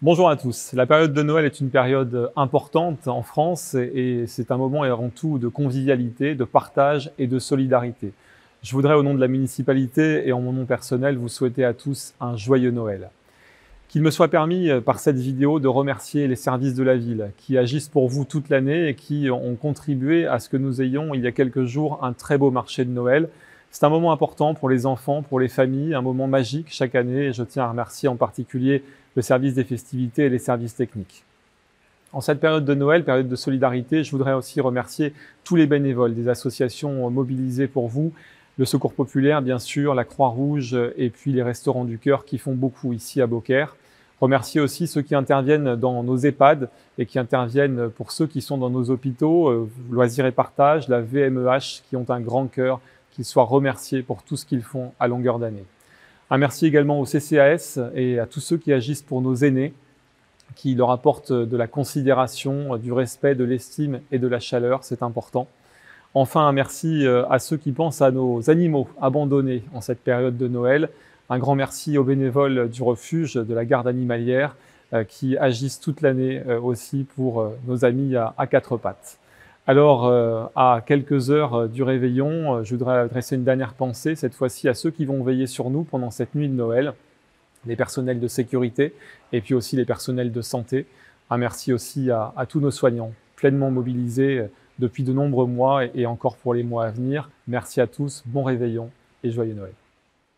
Bonjour à tous. La période de Noël est une période importante en France et c'est un moment avant tout de convivialité, de partage et de solidarité. Je voudrais au nom de la municipalité et en mon nom personnel vous souhaiter à tous un joyeux Noël. Qu'il me soit permis par cette vidéo de remercier les services de la ville qui agissent pour vous toute l'année et qui ont contribué à ce que nous ayons il y a quelques jours un très beau marché de Noël. C'est un moment important pour les enfants, pour les familles, un moment magique chaque année et je tiens à remercier en particulier le service des festivités et les services techniques. En cette période de Noël, période de solidarité, je voudrais aussi remercier tous les bénévoles des associations mobilisées pour vous, le Secours Populaire bien sûr, la Croix-Rouge et puis les Restaurants du Cœur qui font beaucoup ici à Beaucaire. Remercier aussi ceux qui interviennent dans nos EHPAD et qui interviennent pour ceux qui sont dans nos hôpitaux, euh, Loisirs et Partage, la VMEH, qui ont un grand cœur, qu'ils soient remerciés pour tout ce qu'ils font à longueur d'année. Un merci également au CCAS et à tous ceux qui agissent pour nos aînés, qui leur apportent de la considération, du respect, de l'estime et de la chaleur, c'est important. Enfin, un merci euh, à ceux qui pensent à nos animaux abandonnés en cette période de Noël. Un grand merci aux bénévoles du refuge de la garde animalière euh, qui agissent toute l'année euh, aussi pour nos amis à quatre pattes. Alors, euh, à quelques heures euh, du réveillon, euh, je voudrais adresser une dernière pensée, cette fois-ci à ceux qui vont veiller sur nous pendant cette nuit de Noël, les personnels de sécurité et puis aussi les personnels de santé. Un merci aussi à, tous nos soignants, pleinement mobilisés depuis de nombreux mois et encore pour les mois à venir. Merci à tous, bon réveillon et joyeux Noël.